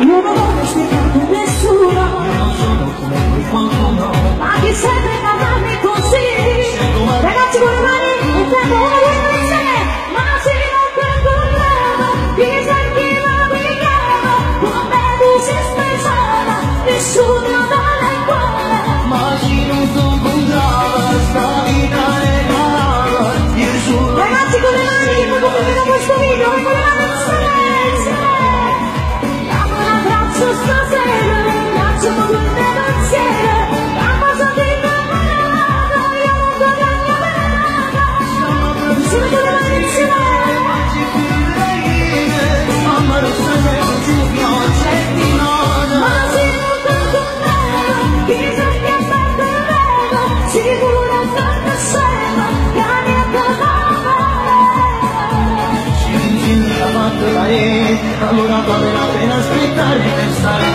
No, no, no, allora vale la pena aspettare